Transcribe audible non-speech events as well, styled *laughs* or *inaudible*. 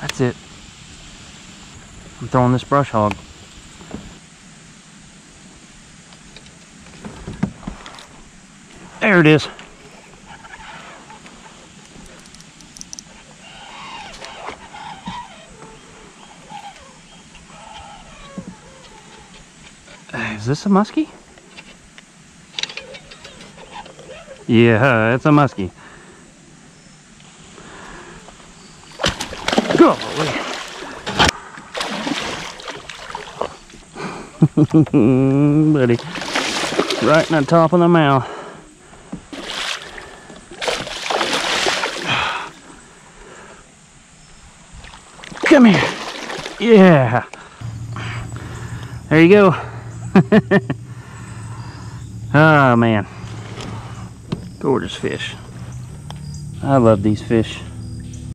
That's it. I'm throwing this brush hog. There it is. Is this a muskie? Yeah, it's a muskie. Golly. Buddy. *laughs* Right in the top of the mouth. Come here. Yeah. There you go. oh *laughs* man. Gorgeous fish. I love these fish.